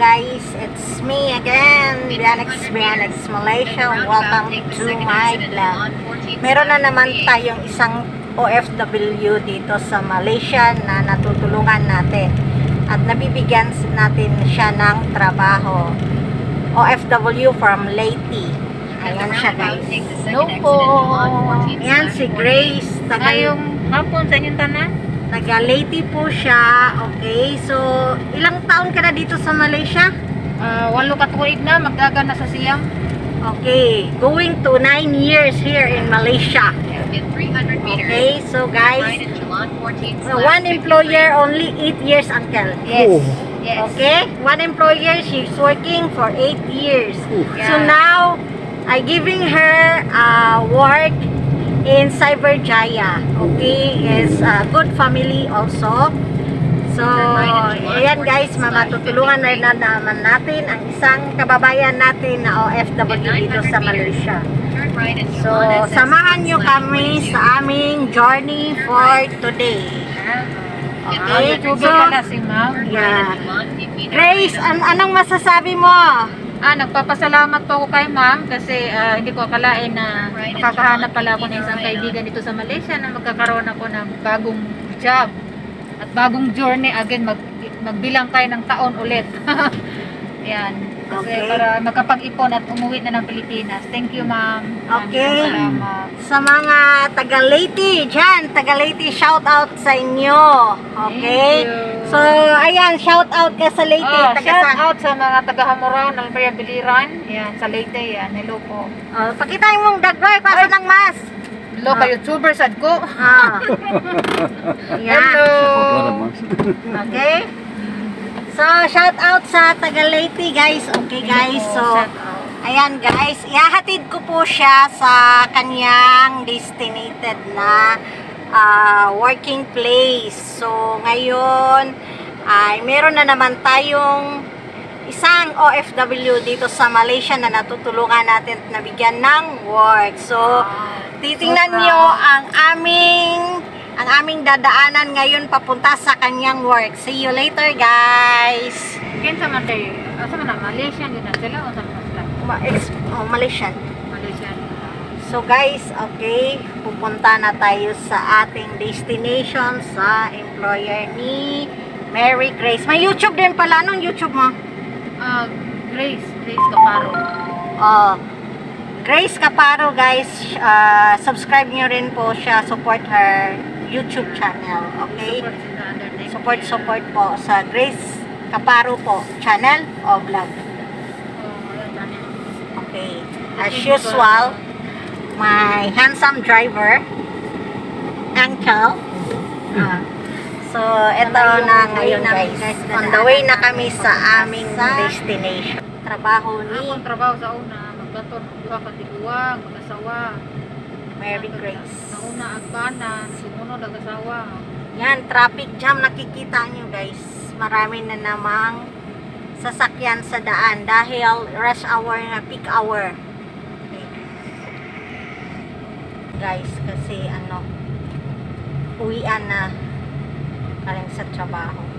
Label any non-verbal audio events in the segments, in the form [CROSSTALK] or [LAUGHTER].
guys, it's me again, Bianix Bianix Malaysia. Welcome to my vlog. Meron na naman tayong isang OFW dito sa Malaysia na natutulungan natin. At nabibigyan natin siya ng trabaho. OFW from Leyte. Ayan siya guys. Hello po. Ayan si Grace. Taga, Ngayong hapon sa inyong tanan? Taga Leyte po siya. Okay, so ilang taon ka na dito sa Malaysia? Ah, walo ka tuig na, magdaga na sa siyam. Okay, going to 9 years here in Malaysia. In 300 meters, Okay, so guys, 14 so one employer only 8 years uncle. Yes. Yes. Okay, one employer she's working for 8 years. So now I giving her uh, work in Cyberjaya. Okay, is a good family also. So, ayan guys, mamatutulungan na na naman natin ang isang kababayan natin na OFW dito sa Malaysia. So, samahan nyo kami 42. sa aming journey for today. Okay, so, Yeah. Grace, an anong masasabi mo? Ah, nagpapasalamat po ako kay ma'am kasi ah, hindi ko akalain na makakahanap pala ako ng isang kaibigan dito sa Malaysia na magkakaroon ako ng bagong job at bagong journey again mag magbilang tayo ng taon ulit. [LAUGHS] Yan. Okay. para makapag-ipon at umuwi na ng Pilipinas. Thank you, ma'am. Okay. Salamat. Sa mga taga Leyte, dyan, taga Leyte, shout out sa inyo. Okay? Thank you. So, ayan, shout out ka sa Leyte. Oh, taga shout sa- out sa mga taga Hamurao ng Maria Biliran. Yan, sa Leyte yan. Hello po. Oh, pakita mong dagway, pasa ng mas. Hello ka YouTuber sad ko. Ah. [LAUGHS] Ayan. Hello. Okay? So, shout out sa taga Leyte, guys. Okay, guys. So. Ayan guys, ihahatid ko po siya sa kanyang destinated na ah, working place. So ngayon ay meron na naman tayong isang OFW dito sa Malaysia na natutulungan natin at nabigyan ng work. So titingnan nyo ang aming ang aming dadaanan ngayon papunta sa kanyang work. See you later guys! Kinsa man tayo? Asa man na Malaysian din na sila o sa sila? Ma- oh, Malaysian. Malaysian. So guys, okay, pupunta na tayo sa ating destination sa employer ni Mary Grace. May YouTube din pala. Anong YouTube mo? Ah, Grace, Grace Caparo. Oh, Grace Caparo guys. Uh, subscribe nyo rin po siya. Support her YouTube channel. Okay? Support. Support, po sa Grace Caparo po channel o vlog. Okay. As usual, my handsome driver, Uncle. Ah. So, ito na ngayon guys. On the way na kami sa aming destination. Trabaho ni Akong trabaho sa una, magbaton duha ka tiguang, mag-asawa. Mary Grace. Sa una agbanan, sumunod ang-asawa. Yan, traffic jam nakikita nyo guys. Marami na namang sasakyan sa daan dahil rush hour na peak hour. Guys, kasi ano, uwian na galing sa trabaho.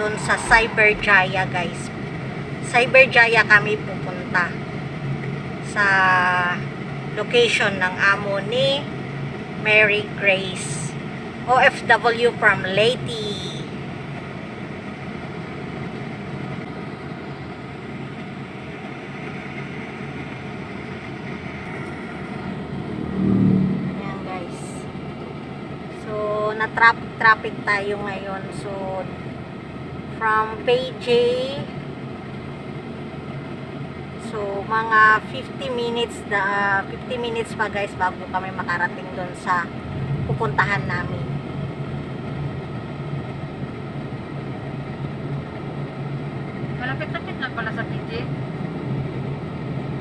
Dun sa Cyberjaya guys. Cyberjaya kami pupunta sa location ng amo ni Mary Grace OFW from Leyte. So, na-traffic traffic tayo ngayon. So, from PJ So, mga 50 minutes na 50 minutes pa guys bago kami makarating doon sa pupuntahan namin. Malapit-lapit lang pala sa PJ.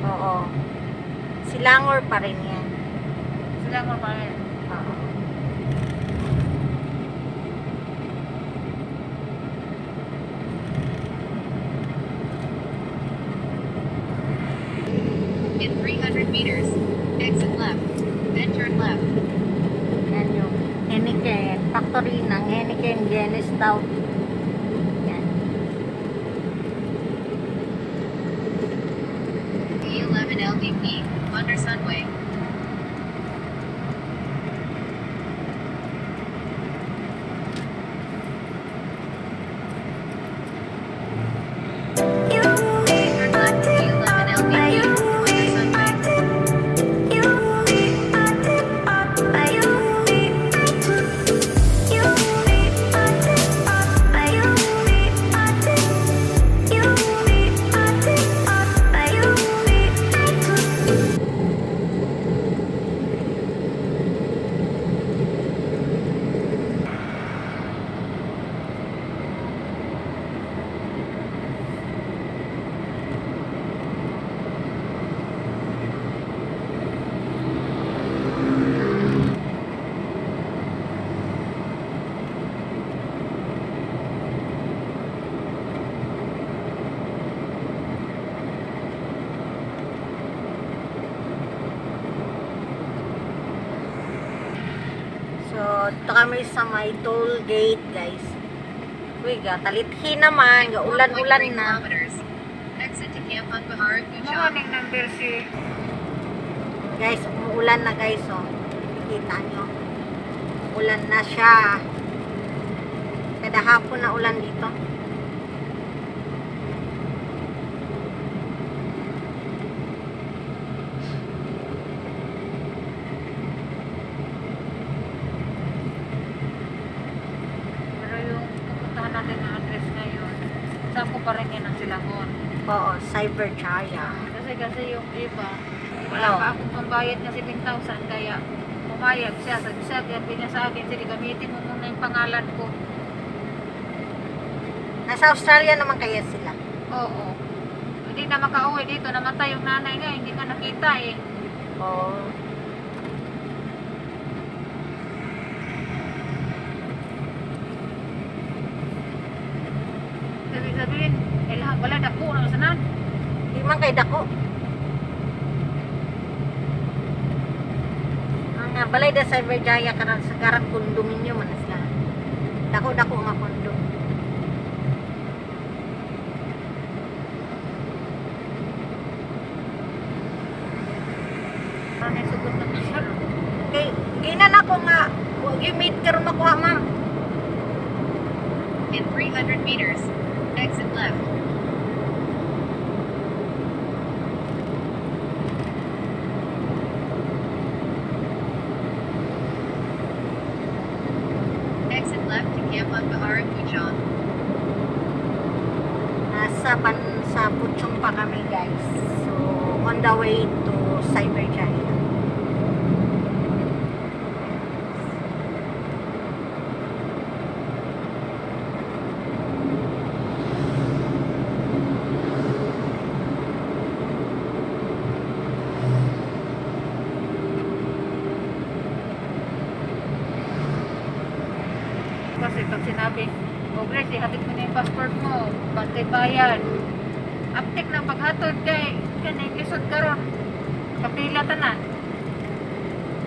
Oo. Silangor pa rin yan. Sila mo pa rin. Oo. In 300 meters, exit left. Then turn left. Yan yung Henneken. Factory ng Henneken Guinness kami sa may toll gate, guys. Uy, ga, talithi naman. Ga, ulan-ulan 1.3 na. Exit to Camp Agbahar, Guchang. Maraming number si... Guys, umuulan na guys, oh. Kita nyo. Ulan na siya. Kada hapon na ulan dito. Pero yung pupuntahan natin ng address ngayon, saan ko pa rin yan ang silangon. Oo, Cyber Chaya. Kasi kasi yung iba, wala Oo. pa akong pambayad na 7,000 kaya pumayag siya. Sabi siya, sabi niya sa akin, sige gamitin mo muna yung pangalan ko. Nasa Australia naman kaya sila. Oo. Hindi na makauwi dito, namatay yung nanay niya, hindi ka nakita eh. Oo. Sabi sabihin, lahat wala dako na sanan. Di man kay dako. Ang uh, balay da Cyber Jaya karon sa garang kondominyo man sila. Dako-dako nga kondo. Ano yung sugot na siya? Kay ginan ako nga meet karon makuha ma'am. In 300 meters, exit left. Exit left to Camp Agbahar, Guchang. Nasa ban sa Puchong pa kami guys. So on the way to Cyber Jaya. Kasi pag sinabi, Grace, ihatid mo na yung passport mo, bantay bayad. Aptik ng paghatod kay, kaning isod karon. Kapila tanan.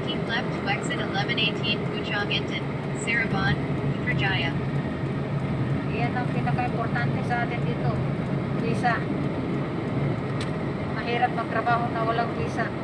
Keep left to exit 1118 Guchang Inton, Sarabon, Putrajaya. Iyan ang pinaka-importante sa atin dito. Visa. Mahirap magtrabaho na walang visa.